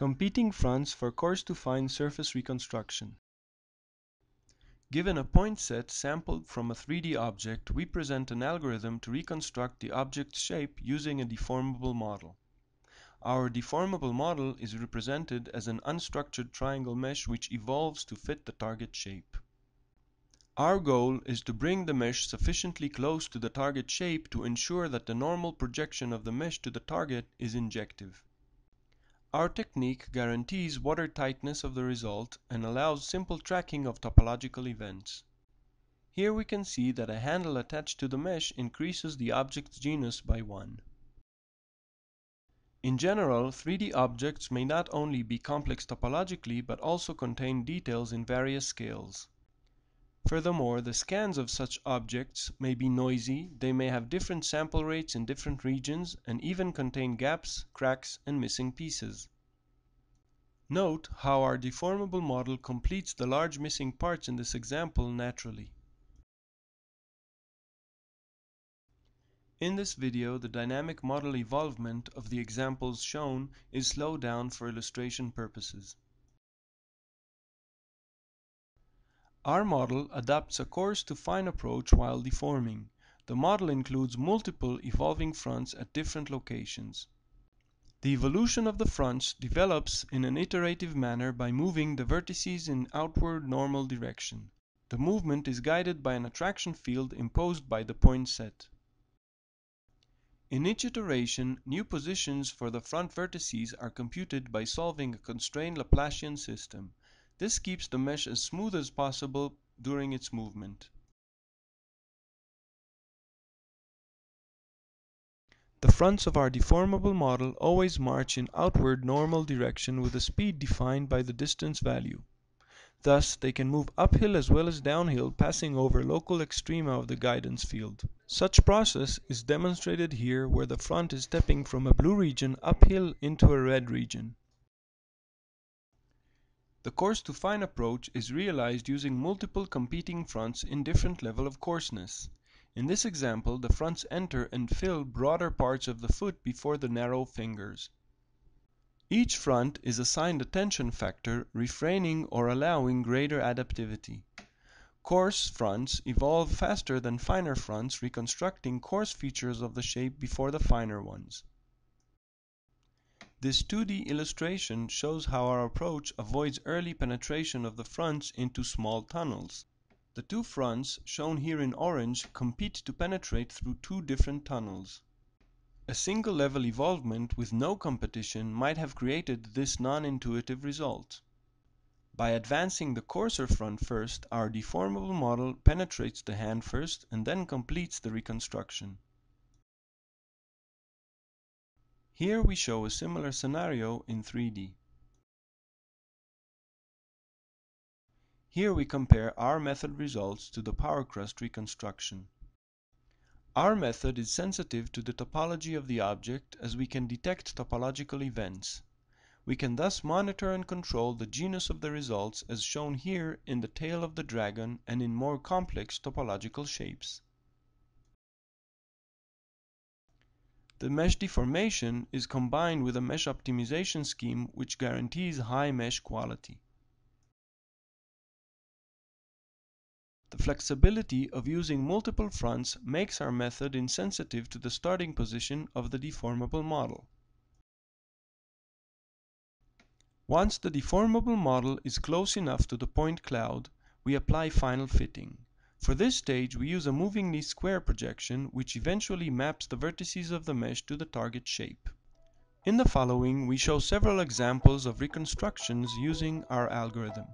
Competing fronts for coarse-to-fine surface reconstruction. Given a point set sampled from a 3D object, we present an algorithm to reconstruct the object's shape using a deformable model. Our deformable model is represented as an unstructured triangle mesh which evolves to fit the target shape. Our goal is to bring the mesh sufficiently close to the target shape to ensure that the normal projection of the mesh to the target is injective. Our technique guarantees watertightness of the result and allows simple tracking of topological events. Here we can see that a handle attached to the mesh increases the object's genus by 1. In general, 3D objects may not only be complex topologically but also contain details in various scales. Furthermore, the scans of such objects may be noisy, they may have different sample rates in different regions, and even contain gaps, cracks, and missing pieces. Note how our deformable model completes the large missing parts in this example naturally. In this video, the dynamic model evolvement of the examples shown is slowed down for illustration purposes. Our model adopts a coarse to fine approach while deforming. The model includes multiple evolving fronts at different locations. The evolution of the fronts develops in an iterative manner by moving the vertices in outward normal direction. The movement is guided by an attraction field imposed by the point set. In each iteration, new positions for the front vertices are computed by solving a constrained Laplacian system. This keeps the mesh as smooth as possible during its movement. The fronts of our deformable model always march in outward normal direction with a speed defined by the distance value. Thus, they can move uphill as well as downhill passing over local extrema of the guidance field. Such process is demonstrated here where the front is stepping from a blue region uphill into a red region. The coarse to fine approach is realized using multiple competing fronts in different level of coarseness. In this example, the fronts enter and fill broader parts of the foot before the narrow fingers. Each front is assigned a tension factor, refraining or allowing greater adaptivity. Coarse fronts evolve faster than finer fronts, reconstructing coarse features of the shape before the finer ones. This 2D illustration shows how our approach avoids early penetration of the fronts into small tunnels. The two fronts, shown here in orange, compete to penetrate through two different tunnels. A single level evolvement with no competition might have created this non-intuitive result. By advancing the coarser front first, our deformable model penetrates the hand first and then completes the reconstruction. Here we show a similar scenario in 3D. Here we compare our method results to the power crust reconstruction. Our method is sensitive to the topology of the object as we can detect topological events. We can thus monitor and control the genus of the results as shown here in the tail of the dragon and in more complex topological shapes. The mesh deformation is combined with a mesh optimization scheme which guarantees high mesh quality. The flexibility of using multiple fronts makes our method insensitive to the starting position of the deformable model. Once the deformable model is close enough to the point cloud, we apply final fitting. For this stage we use a moving least square projection which eventually maps the vertices of the mesh to the target shape. In the following we show several examples of reconstructions using our algorithm.